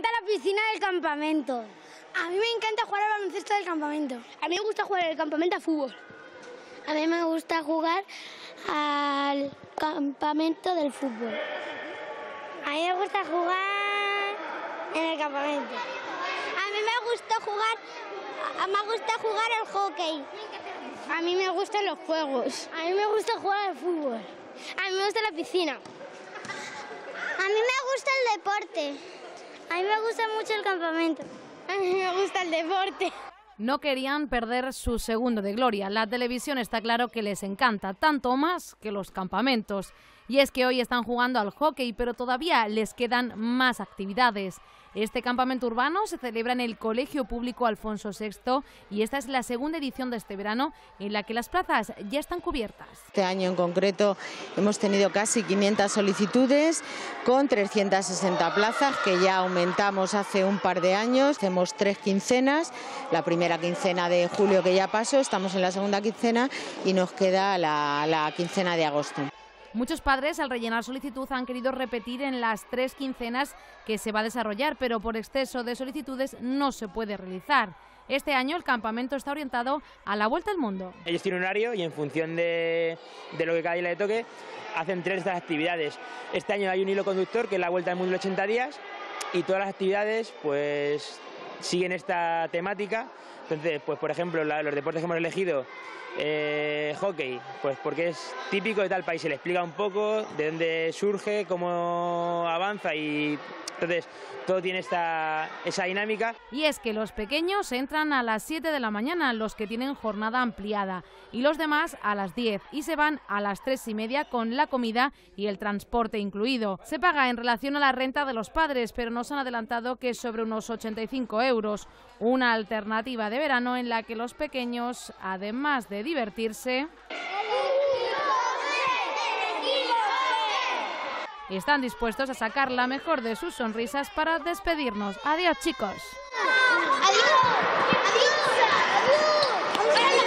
encanta la piscina del campamento. A mí me encanta jugar al baloncesto del campamento. A mí me gusta jugar el campamento a fútbol. A mí me gusta jugar al campamento del fútbol. A mí me gusta jugar en el campamento. A mí me gusta jugar, me gusta jugar al hockey. A mí me gustan los juegos. A mí me gusta jugar al fútbol. A mí me gusta la piscina. A mí me gusta el deporte. A mí me gusta mucho el campamento. A mí me gusta el deporte. No querían perder su segundo de gloria. La televisión está claro que les encanta, tanto más que los campamentos. Y es que hoy están jugando al hockey, pero todavía les quedan más actividades. Este campamento urbano se celebra en el Colegio Público Alfonso VI y esta es la segunda edición de este verano en la que las plazas ya están cubiertas. Este año en concreto hemos tenido casi 500 solicitudes con 360 plazas que ya aumentamos hace un par de años. Hacemos tres quincenas, la primera quincena de julio que ya pasó, estamos en la segunda quincena y nos queda la, la quincena de agosto. Muchos padres al rellenar solicitud han querido repetir en las tres quincenas que se va a desarrollar, pero por exceso de solicitudes no se puede realizar. Este año el campamento está orientado a la vuelta al mundo. Ellos tienen un horario y en función de, de lo que cada día le toque, hacen tres de estas actividades. Este año hay un hilo conductor que es la vuelta al mundo en 80 días y todas las actividades pues siguen esta temática. Entonces, pues por ejemplo, la, los deportes que hemos elegido, eh, hockey, pues porque es típico de tal país, se le explica un poco de dónde surge, cómo avanza y entonces todo tiene esta, esa dinámica. Y es que los pequeños entran a las 7 de la mañana, los que tienen jornada ampliada, y los demás a las 10 y se van a las 3 y media con la comida y el transporte incluido. Se paga en relación a la renta de los padres, pero nos han adelantado que es sobre unos 85 euros, una alternativa de verano en la que los pequeños, además de divertirse, están dispuestos a sacar la mejor de sus sonrisas para despedirnos. Adiós chicos. Adiós. Adiós. Adiós.